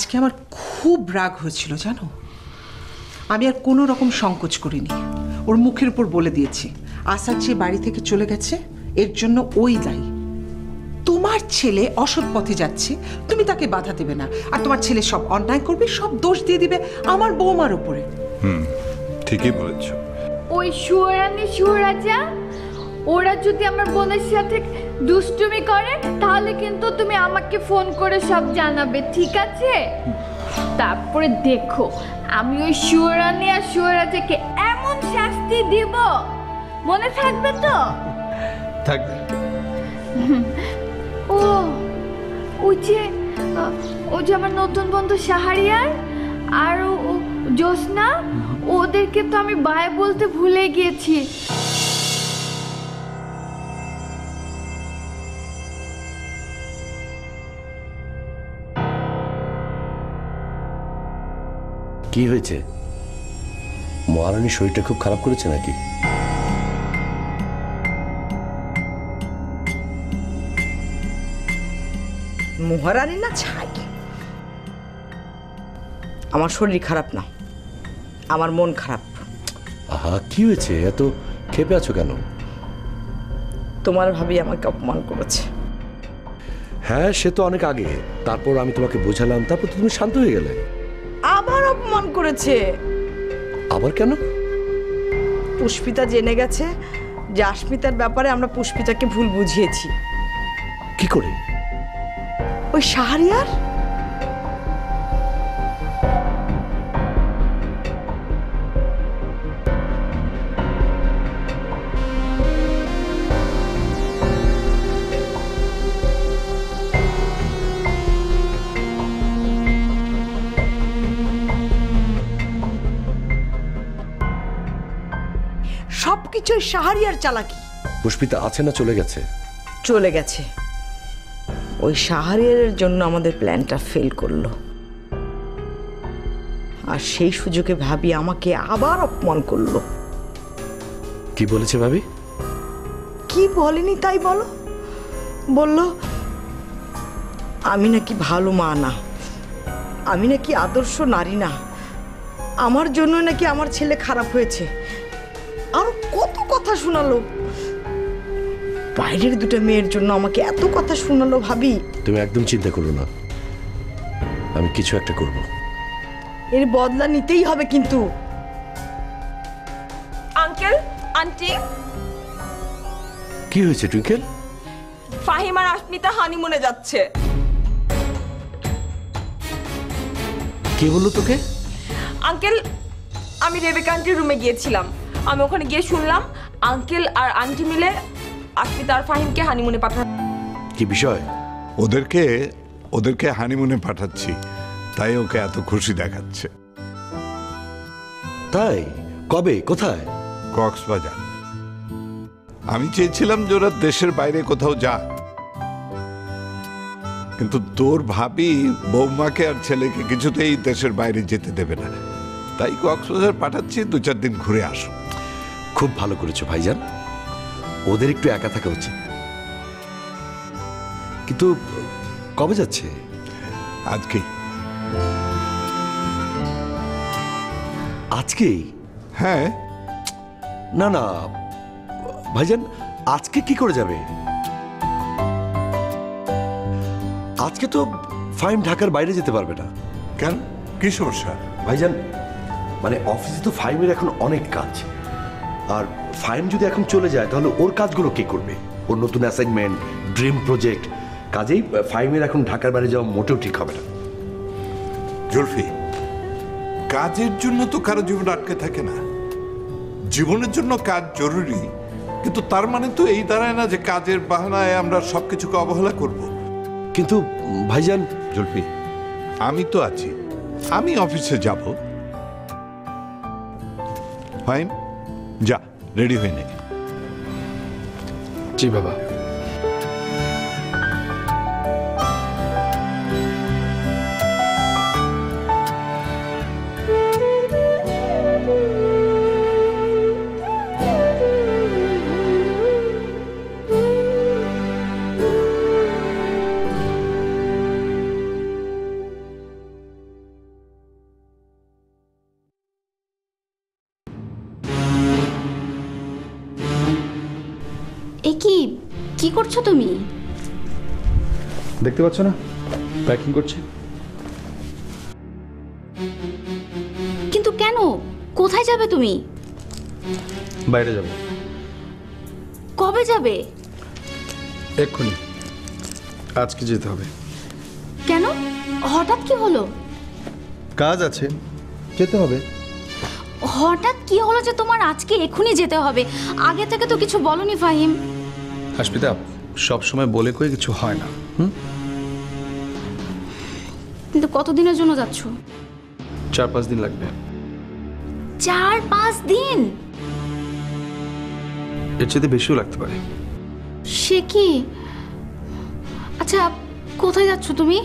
আজকে আমার খুব রাগ হয়েছিল জানো? আমি আর কোনো রকম সংকোচ করিনি। ওর মুখের উপর বলে দিয়েছি আসার যে বাড়ি থেকে চলে গেছে এর জন্য ওই দায়ী। তোমার ছেলে অসৎ পথে যাচ্ছে তুমি তাকে বাধা দেবে না। আর তোমার ছেলে সব অন্যায় করবে সব দোষ দিয়ে দিবে আমার বৌমার উপরে। ঠিকই বলেছ। ওই শুয়োরানি শুয়োরাজা ওরা যদি আমার বোনের সাথে দুষ্টুমি করে তাহলে কিন্তু তুমি আমাকে ফোন করে সব জানাবে ঠিক আছে? তারপরে দেখো আমি ওই শুয়োরানি আর শুয়োরাজাকে এমন শাস্তি দিব। মনে থাকবে তো? থাকবে। ও ওই যে ও যে আমার নতুন বন্ধু সাহারিয়ার আর ও- জ্যোৎস্না ওদেরকে তো আমি বাই বলতে ভুলে গিয়েছি। কি হয়েছে? মহারানীর শরীরটা খুব খারাপ করেছে নাকি? মহারানী না ছাই। আমার শরীর খারাপ না। আমার মন খারাপ। আহা কি হয়েছে? এত খেপে আছো কেন? তোমার ভাবি আমাকে অপমান করেছে। হ্যাঁ সে তো অনেক আগে। তারপর আমি তোমাকে বোঝালাম তারপর তুমি শান্ত হয়ে গেলে। করেছে। আবার কেন? পুষ্পিতা জেনে গেছে যে আস্মিতার ব্যাপারে আমরা পুষ্পিতাকে ভুল বুঝিয়েছি। কি করে? ওই শাহরিয়ার? ওই শাহরিয়ার চালাকি। পুষ্পিতা আছে না চলে গেছে? চলে গেছে। ওই শাহরিয়ারের জন্য আমাদের প্ল্যানটা ফেল করল। আর সেই সুযোগে ভাবি আমাকে আবার অপমান করল। কি বলেছে ভাবি? কি বলেনি তাই বলো? বলল আমি নাকি ভালো মা না। আমি নাকি আদর্শ নারী না। আমার জন্য নাকি আমার ছেলে খারাপ হয়েছে। আর কত কথা শোনালো। বাইরের দুটো মেয়ের জন্য আমাকে এত কথা শোনালো ভাবি। তুমি একদম চিন্তা করো না। আমি কিছু একটা করব। এর বদলা নিতেই হবে কিন্তু। Uncle aunty. কি হয়েছে টুইঙ্কেল? ফাহিম আর আস্মিতা হানিমুনে যাচ্ছে। কে বলল তোকে? আঙ্কেল আমি রেবেকা আন্টির রুমে গিয়েছিলাম। আমি ওখানে গিয়ে শুনলাম আঙ্কেল আর আন্টি মিলে আস্মিতা আর ফাহিমকে হানিমুনে পাঠান কি বিষয়? ওদেরকে ওদেরকে হানিমুনে পাঠাচ্ছি। তাই ওকে এত খুশি দেখাচ্ছে। তাই? কবে? কোথায়? কক্সবাজার। আমি চেয়েছিলাম যে ওরা দেশের বাইরে কোথাও যাক। কিন্তু তোর ভাবি বৌমাকে আর ছেলেকে কিছুতেই দেশের বাইরে যেতে দেবে না। তাই কক্সবাজার পাঠাচ্ছি দু চার দিন ঘুরে আসো খুব ভালো করেছ ভাইজান। ওদের একটু একা থাকা উচিত। কিন্তু কবে যাচ্ছে? আজকেই আজকেই? হ্যাঁ। না না। ভাইজান আজকে কি করে যাবে? আজকে তো ফাইম ঢাকার বাইরে যেতে পারবে না। কেন? কি সমস্যা? ভাইজান মানে অফিসে তো ফাইমের এখন অনেক কাজ। আর ফাইম যদি এখন চলে যায় তাহলে ওর কাজগুলো কে করবে? ওর নতুন অ্যাসাইনমেন্ট ড্রিম প্রজেক্ট কাজেই ফাইমের এখন ঢাকার বাইরে যাওয়া মোটেও ঠিক হবে না। জুলফি কাজের জন্য তো কারও জীবন আটকে থাকে না। জীবনের জন্য কাজ জরুরি কিন্তু তার মানে তো এই দাঁড়ায় না যে কাজের বাহানায় আমরা সবকিছুকে অবহেলা করব। কিন্তু ভাইজান জুলফি আমি তো আছি। আমি অফিসে যাব। ফাইন যা রেডি হয়ে নে জি করছ তুমি? দেখতে পাচ্ছ না? প্যাকিং করছে। কিন্তু কেন? কোথায় যাবে তুমি? বাইরে যাব। কবে যাবে? এক্ষুনি। আজকে যেতে হবে। কেন? হঠাৎ কি হলো? কাজ আছে। যেতে হবে। হঠাৎ কি হলো যে তোমার আজকে এক্ষুনি যেতে হবে? আগে থেকে তো কিছু বলনি ফাহিম। হাসপিতা সব সময় বলে কয়ে কিছু হয় না হুম? কিন্তু কতদিনের জন্য যাচ্ছ? চার পাঁচ দিন লাগবে। চার পাঁচ দিন? এর চেয়ে বেশিও লাগতে পারে। সে কি? আচ্ছা কোথায় যাচ্ছ তুমি?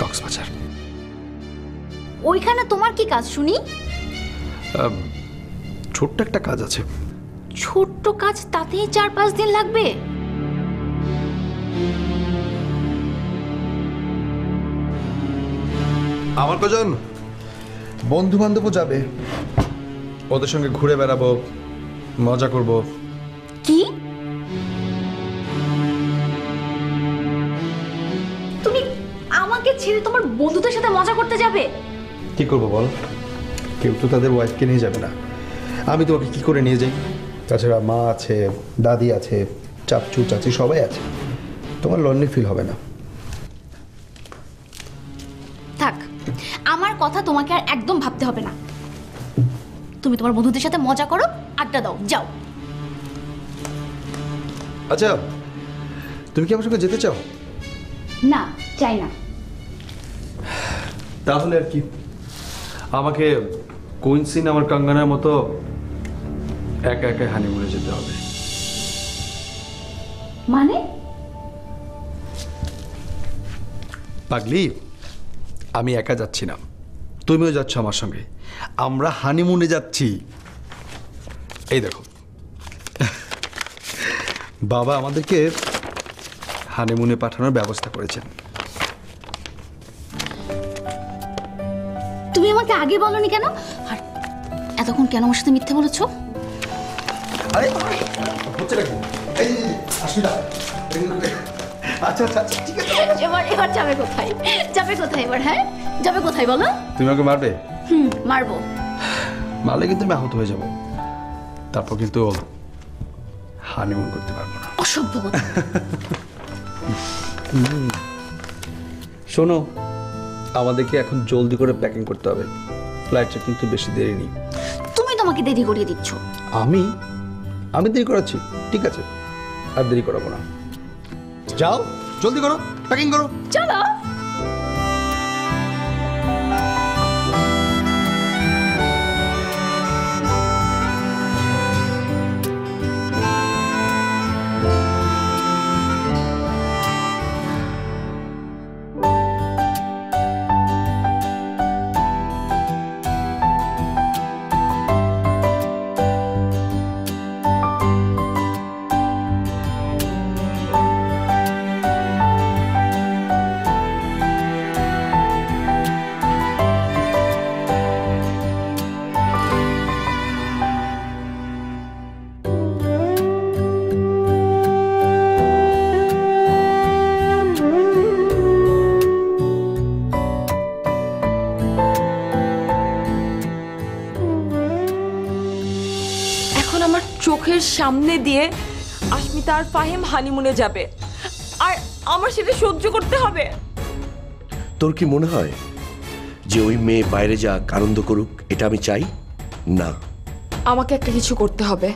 কক্সবাজার। ওইখানে তোমার কি কাজ শুনি? ছোট্ট একটা কাজ আছে। ছোট্ট কাজ তাতেই চার পাঁচ দিন লাগবে। আমার কজন? বন্ধু বান্ধবও যাবে। ওদের সঙ্গে ঘুরে বেড়াবো মজা করব। কি? তুমি আমাকে ছেড়ে তোমার বন্ধুদের সাথে মজা করতে যাবে? কি করব বল? কেউ তো তাদের ওয়াইফকে নিয়ে যাবে না। আমি তোমাকে কি করে নিয়ে যাই? তাছাড়া মা আছে দাদি আছে চাচু চাচি সবাই আছে। তোমার লনলি ফিল হবে না। থাক আমার কথা তোমাকে আর একদম ভাবতে হবে না। তুমি তোমার বন্ধুদের সাথে মজা করো আড্ডা দাও যাও। আচ্ছা তুমি কি আমার সঙ্গে যেতে চাও? না চাই না। তাহলে আর কি। আমাকে কুইন্সিন আমার কাঙ্গানার মতো একা একা হানিমুনে যেতে হবে। মানে? পাগলি আমি একা যাচ্ছি না। তুমিও যাচ্ছ আমার সঙ্গে। আমরা হানিমুনে যাচ্ছি। এই দেখো। বাবা আমাদেরকে হানিমুনে পাঠানোর ব্যবস্থা করেছেন। তুমি আমাকে আগে বলনি কেন? আর এতক্ষণ কেন আমার সাথে মিথ্যে বলেছ? আরে হচ্ছে নাকি এই। আচ্ছা আচ্ছা আচ্ছা, ঠিক আছে। এবার এবার যাবে কোথায়? যাবে কোথায় এবার হ্যাঁ? যাবে কোথায় বলো? তুমি আমাকে মারবে? হুম মারবো। মারলে কিন্তু আমি আহত হয়ে যাব। তারপর কিন্তু হানিমুন করতে পারব না। অসভ্য শোনো আমাদেরকে এখন জলদি করে প্যাকিং করতে হবে। ফ্লাইটটা কিন্তু বেশি দেরি নেই। তুমি তোমাকে দেরি করিয়ে দিচ্ছ। আমি আমি দেরি করাচ্ছি, ঠিক আছে। আর দেরি করাবো না। যাও, জলদি করো প্যাকিং করো। চলো। সামনে দিয়ে আস্মিতা আর ফাহিম হানিমুনে যাবে। আর আমার সেটা সহ্য করতে হবে। তোর কি মনে হয় যে ওই মেয়ে বাইরে যাক আনন্দ করুক? এটা আমি চাই? না। আমাকে একটা কিছু করতে হবে।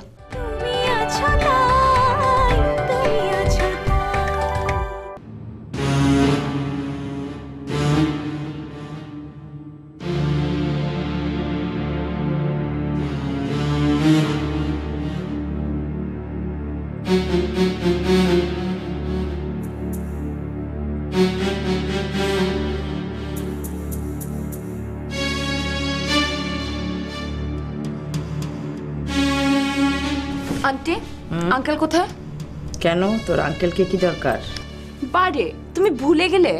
আন্টি আঙ্কেল কোথায়? কেন? তোর আঙ্কেলকে কি দরকার? বারে তুমি ভুলে গেলে?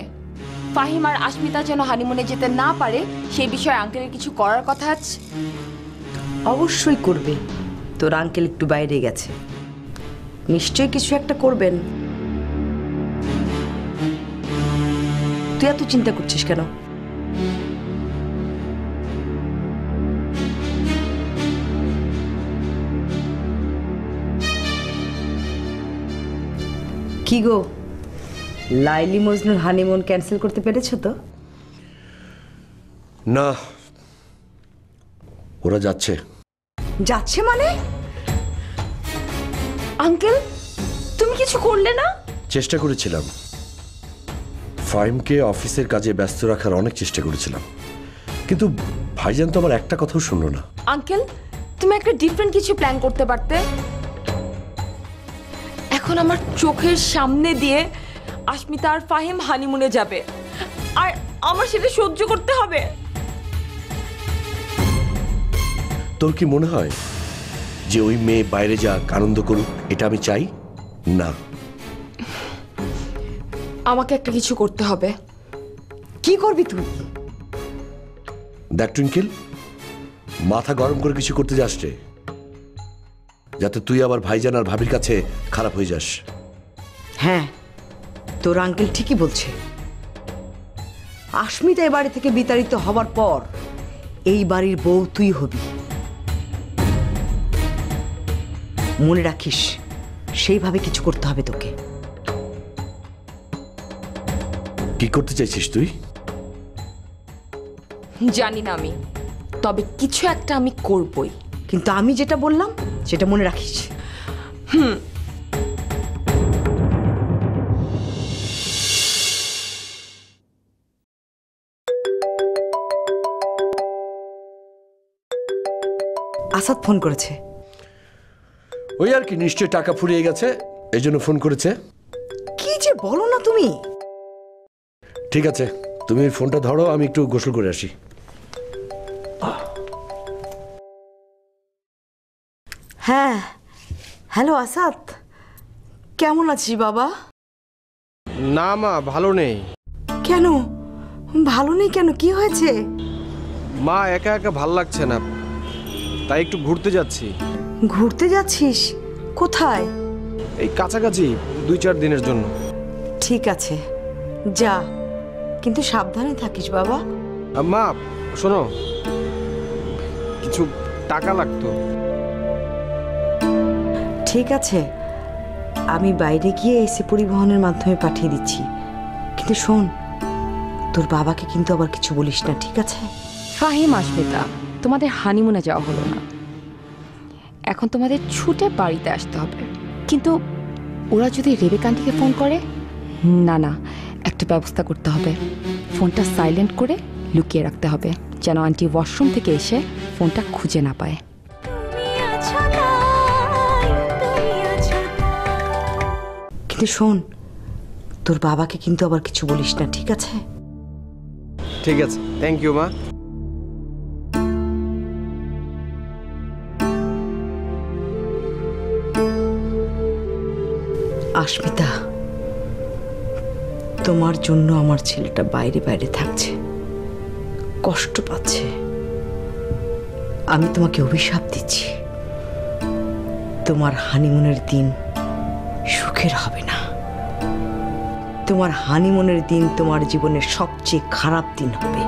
ফাহিম আর আস্মিতা যেন হানিমুনে যেতে না পারে সেই বিষয়ে আঙ্কেলের কিছু করার কথা আছে? অবশ্যই করবে। তোর আঙ্কেল একটু বাইরে গেছে। নিশ্চয়ই কিছু একটা করবেন। তুই এত চিন্তা করছিস কেন? কি গো? লাইলি মজনুর হানিমুন ক্যান্সেল করতে পেরেছ তো? না। ওরা যাচ্ছে। যাচ্ছে মানে? আঙ্কেল তুমি কিছু করলে না? চেষ্টা করেছিলাম। ফাইমকে অফিসের কাজে ব্যস্ত রাখার অনেক চেষ্টা করেছিলাম। কিন্তু ভাইজান তো আমার একটা কথাও শুনলো না। আঙ্কেল তুমি একটা ডিফারেন্ট কিছু প্ল্যান করতে পারতে? এখন আমার চোখের সামনে দিয়ে আস্মিতা আর ফাহিম হানিমুনে যাবে আর আমার সেটা সহ্য করতে হবে। তোর কি মনে হয় যে ওই মেয়ে বাইরে যাক আনন্দ করুক? এটা আমি চাই? না। আমাকে একটা কিছু করতে হবে। কি করবি তুই? দেখ টুইঙ্কেল মাথা গরম করে কিছু করতে যাস রে। যাতে তুই আবার ভাইজান আর ভাবির কাছে খারাপ হয়ে যাস। হ্যাঁ তোর আঙ্কেল ঠিকই বলছে। আস্মিতা এ বাড়ি থেকে বিতাড়িত হবার পর এই বাড়ির বউ তুই হবি। মনে রাখিস সেইভাবে কিছু করতে হবে তোকে। কি করতে চাইছিস তুই? জানি না আমি তবে কিছু একটা আমি করবই। কিন্তু আমি যেটা বললাম সেটা মনে রাখিস। আসাদ ফোন করেছে। ওই আর কি নিশ্চয় টাকা ফুরিয়ে গেছে এই জন্য ফোন করেছে। কি যে বলো না তুমি। ঠিক আছে তুমি ফোনটা ধরো আমি একটু গোসল করে আসি। হ্যাঁ। হ্যালো আসাদ। কেমন আছিস বাবা? না মা ভালো নেই। কেন? ভালো নেই কেন? কি হয়েছে? মা একা একা ভালো লাগছে না। তাই একটু ঘুরতে যাচ্ছি। ঘুরতে যাচ্ছিস? কোথায়? এই কাছাকাছি দুই চার দিনের জন্য। ঠিক আছে। যা। কিন্তু সাবধানে থাকিস বাবা। মা শোনো। কিছু টাকা লাগতো। ঠিক আছে, আমি বাইরে গিয়ে এসে পরিবহনের মাধ্যমে পাঠিয়ে দিচ্ছি। কিন্তু শোন, তোর বাবাকে কিন্তু আবার কিছু বলিস না, ঠিক আছে? ফাহিম আস্মিতা তোমাদের হানিমুনে যাওয়া হলো না। এখন তোমাদের ছুটে বাড়িতে আসতে হবে। কিন্তু ওরা যদি রেবেকান্তিকে ফোন করে? না না, একটা ব্যবস্থা করতে হবে। ফোনটা সাইলেন্ট করে লুকিয়ে রাখতে হবে, যেন আন্টি ওয়াশরুম থেকে এসে ফোনটা খুঁজে না পায়। কিন্তু শোন তোর বাবাকে কিন্তু আবার কিছু বলিস না ঠিক আছে? ঠিক আছে থ্যাংক ইউ মা। আস্মিতা তোমার জন্য আমার ছেলেটা বাইরে বাইরে থাকছে। কষ্ট পাচ্ছে। আমি তোমাকে অভিশাপ দিচ্ছি। তোমার হানিমুনের দিন সুখের হবে না। তোমার হানিমনের দিন তোমার জীবনের সবচেয়ে খারাপ দিন হবে।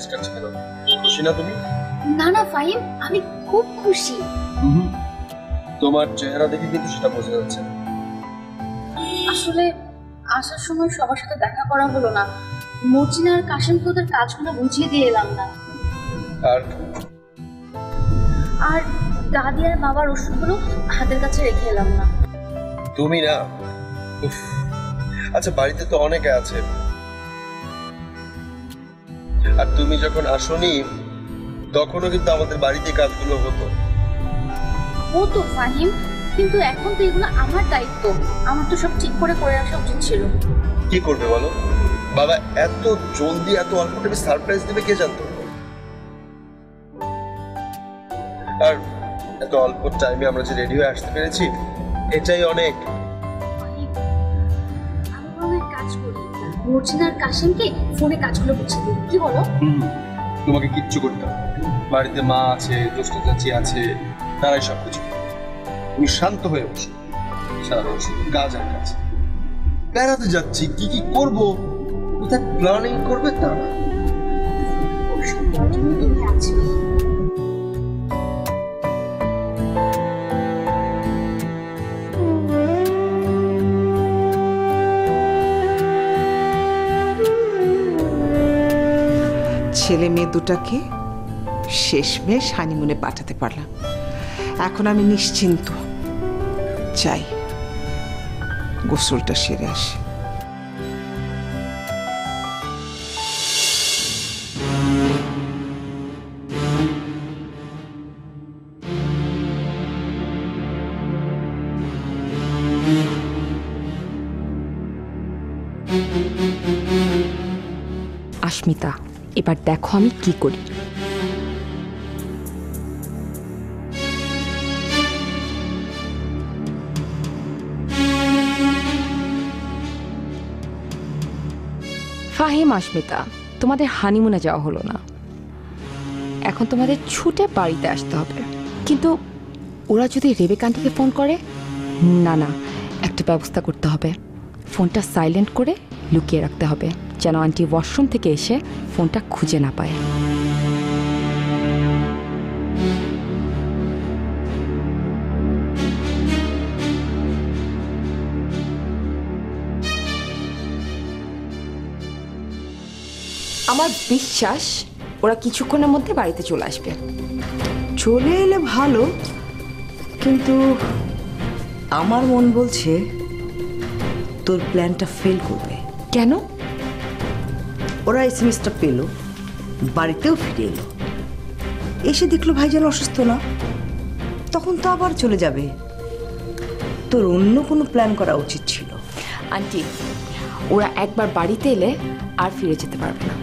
তো কেন? খুশি না তুমি? না না ফাহিম আমি খুব খুশি। তোমার চেহারা দেখে কিন্তু সেটা বোঝা যাচ্ছে। আসলে আসার সময় সবার সাথে দেখা করা হলো না। মর্জিনা আর কাশিমকে ওদের কাজগুলো বুঝিয়ে দিয়ে এলাম না। আর? আর দাদি আর বাবার ওষুধগুলো হাতের কাছে রেখে এলাম না। তুমি না? আচ্ছা বাড়িতে তো অনেকে আছে। আর তুমি যখন আসনি তখনও কিন্তু আমাদের বাড়িতে কাজগুলো হতো। ও তো ফাহিম কিন্তু এখন তো এগুলো আমার দায়িত্ব। আমার তো সব ঠিক করে করে রাখা উচিত ছিল। কি করবে বলো? বাবা এত জলদি এত অল্প টাইমে সারপ্রাইজ দেবে কে জানতো? আর এত অল্প টাইমে আমরা যে রেডি হয়ে আসতে পেরেছি এটাই অনেক। করি মর্জিনা আর কাশিমকে ফোনে কাজগুলো বুঝিয়ে দিই কি বলো? তোমাকে কিচ্ছু করতে হবে বাড়িতে মা আছে জ্যেষ্ঠ চাচি আছে তারাই সব কিছু তুমি শান্ত হয়ে বসো। সারাদিন শুধু কাজ আর কাজ বেড়াতে যাচ্ছি কি কি করব? কোথায় প্ল্যানিং করবে তা না। তুমি আছো ছেলে মেয়ে দুটাকে শেষমেশ হানিমুনে পাঠাতে পারলাম। এখন আমি নিশ্চিন্ত। চাই গোসলটা সেরে আসি। আস্মিতা এবার দেখো আমি কি করি। ফাহিম, আসমিতা, তোমাদের হানিমুনে যাওয়া হলো না। এখন তোমাদের ছুটে বাড়িতে আসতে হবে। কিন্তু ওরা যদি রেবেকান্টিকে ফোন করে, না না, একটা ব্যবস্থা করতে হবে। ফোনটা সাইলেন্ট করে লুকিয়ে রাখতে হবে, যেন আন্টি ওয়াশরুম থেকে এসে ফোনটা খুঁজে না পায়। আমার বিশ্বাস, ওরা কিছুক্ষণের মধ্যে বাড়িতে চলে আসবে। চলে এলে ভালো, কিন্তু আমার মন বলছে তোর প্ল্যানটা ফেল করবে। কেন? ওরা এসএমএসটা পেল বাড়িতেও ফিরে এলো। এসে দেখল ভাইজান অসুস্থ না। তখন তো আবার চলে যাবে। তোর অন্য কোনো প্ল্যান করা উচিত ছিল। আন্টি ওরা একবার বাড়িতে এলে আর ফিরে যেতে পারবে না।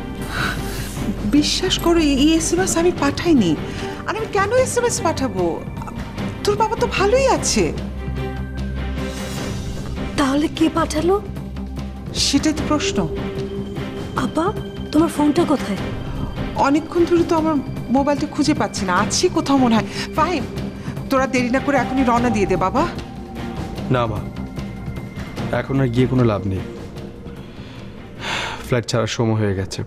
বিশ্বাস করো এই এস এম এস আমি পাঠাইনি। আর আমি কেন এস এম এস পাঠাবো? তোর বাবা তো ভালোই আছে। তাহলে কে পাঠালো? সেটাই তো প্রশ্ন। আপা তোমার ফোনটা কোথায়? অনেকক্ষণ ধরে তো আমার মোবাইলটা খুঁজে পাচ্ছি না। আছি কোথাও মনে হয়। ফাইন তোরা দেরি না করে এখনই রওনা দিয়ে দে বাবা। না মা। এখন আর গিয়ে কোনো লাভ নেই। ফ্ল্যাট ছাড়ার সময় হয়ে গেছে।